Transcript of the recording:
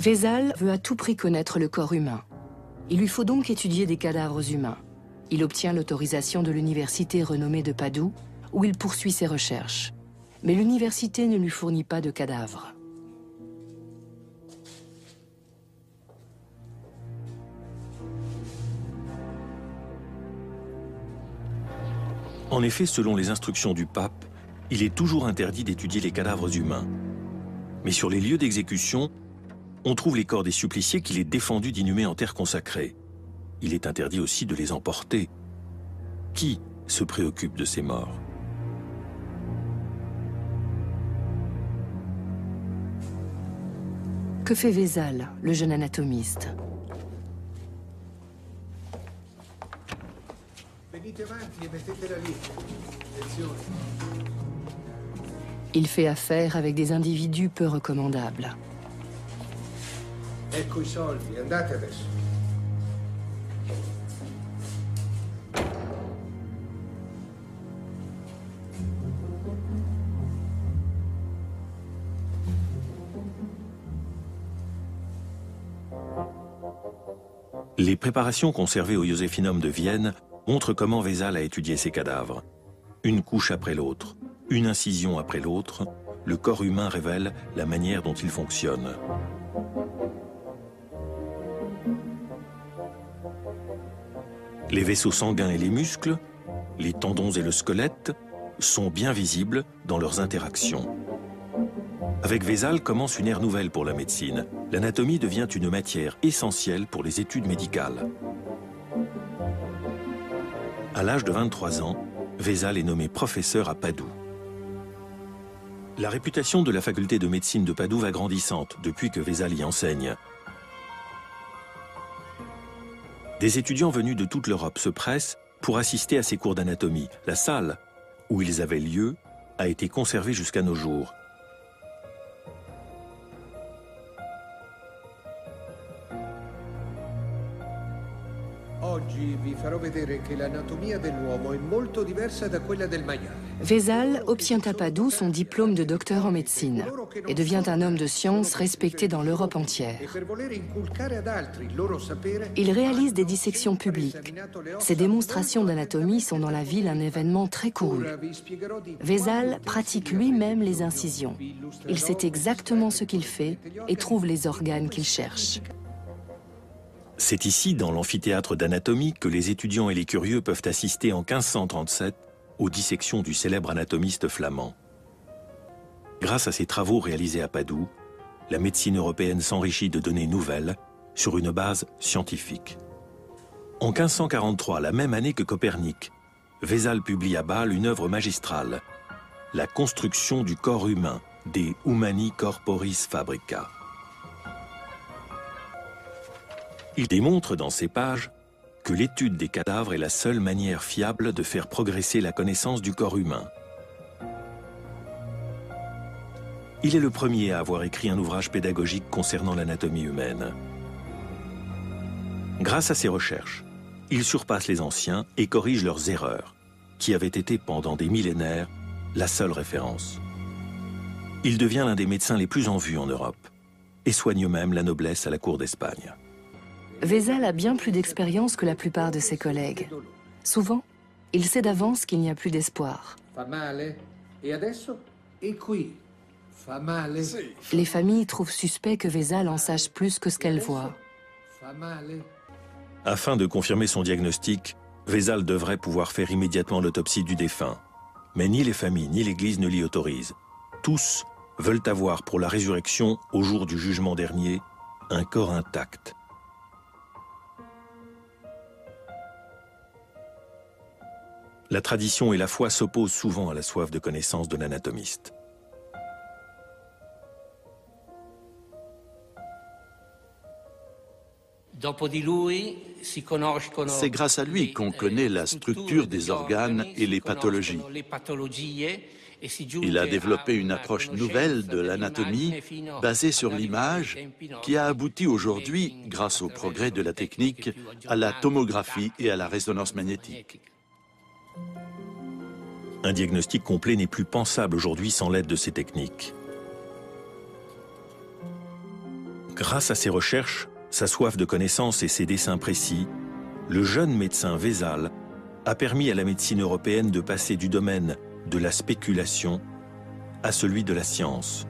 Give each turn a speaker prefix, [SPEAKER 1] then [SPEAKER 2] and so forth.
[SPEAKER 1] Vézal veut à tout prix connaître le corps humain. Il lui faut donc étudier des cadavres humains. Il obtient l'autorisation de l'université renommée de Padoue, où il poursuit ses recherches. Mais l'université ne lui fournit pas de cadavres.
[SPEAKER 2] En effet, selon les instructions du pape, il est toujours interdit d'étudier les cadavres humains. Mais sur les lieux d'exécution, on trouve les corps des suppliciés qu'il est défendu d'inhumer en terre consacrée. Il est interdit aussi de les emporter. Qui se préoccupe de ces morts?
[SPEAKER 1] Que fait Vézal, le jeune anatomiste? Il fait affaire avec des individus peu recommandables.
[SPEAKER 3] Ecco i soldi, andate adesso.
[SPEAKER 2] Les préparations conservées au Josephinum de Vienne montrent comment Vézal a étudié ces cadavres. Une couche après l'autre, une incision après l'autre, le corps humain révèle la manière dont il fonctionne. Les vaisseaux sanguins et les muscles, les tendons et le squelette sont bien visibles dans leurs interactions. Avec Vézal commence une ère nouvelle pour la médecine. L'anatomie devient une matière essentielle pour les études médicales. À l'âge de 23 ans, Vézal est nommé professeur à Padoue. La réputation de la faculté de médecine de Padoue va grandissante depuis que Vézal y enseigne. Des étudiants venus de toute l'Europe se pressent pour assister à ces cours d'anatomie. La salle où ils avaient lieu a été conservée jusqu'à nos jours.
[SPEAKER 3] Oggi vi farò vedere che l'anatomia dell'uomo è molto diversa da quella del maiale.
[SPEAKER 1] Vézal obtient à Padoue son diplôme de docteur en médecine et devient un homme de science respecté dans l'Europe
[SPEAKER 3] E
[SPEAKER 1] entière.
[SPEAKER 3] il
[SPEAKER 1] réalise des dissections publiques. Ces démonstrations d'anatomie sont dans la ville un événement très couru. Vézal pratique lui-même les incisions. Il sait exactement ce qu'il fait et trouve les organes qu'il cherche.
[SPEAKER 2] C'est ici, dans l'amphithéâtre d'anatomie, que les étudiants et les curieux peuvent assister en 1537 aux dissections du célèbre anatomiste flamand. Grâce à ses travaux réalisés à Padoue, la médecine européenne s'enrichit de données nouvelles sur une base scientifique. En 1543, la même année que Copernic, Vézal publie à Bâle une œuvre magistrale, La construction du corps humain, des Humani Corporis Fabrica. Il démontre dans ces pages que l'étude des cadavres est la seule manière fiable de faire progresser la connaissance du corps humain. Il est le premier à avoir écrit un ouvrage pédagogique concernant l'anatomie humaine. Grâce à ses recherches, il surpasse les anciens et corrige leurs erreurs, qui avaient été pendant des millénaires la seule référence. Il devient l'un des médecins les plus en vue en Europe et soigne même la noblesse à la cour d'Espagne.
[SPEAKER 1] Vézal a bien plus d'expérience que la plupart de ses collègues. Souvent, il sait d'avance qu'il n'y a plus d'espoir. Les familles trouvent suspect que Vézal en sache plus que ce qu'elles voient.
[SPEAKER 2] Afin de confirmer son diagnostic, Vézal devrait pouvoir faire immédiatement l'autopsie du défunt. Mais ni les familles ni l'Église ne l'y autorisent. Tous veulent avoir pour la résurrection, au jour du jugement dernier, un corps intact. La tradition et la foi s'opposent souvent à la soif de connaissance de l'anatomiste.
[SPEAKER 4] C'est grâce à lui qu'on connaît la structure des organes et les pathologies. Il a développé une approche nouvelle de l'anatomie basée sur l'image qui a abouti aujourd'hui, grâce au progrès de la technique, à la tomographie et à la résonance magnétique.
[SPEAKER 2] Un diagnostic complet n'est plus pensable aujourd'hui sans l'aide de ces techniques. Grâce à ses recherches, sa soif de connaissance et ses dessins précis, le jeune médecin Vézal a permis à la médecine européenne de passer du domaine de la spéculation à celui de la science.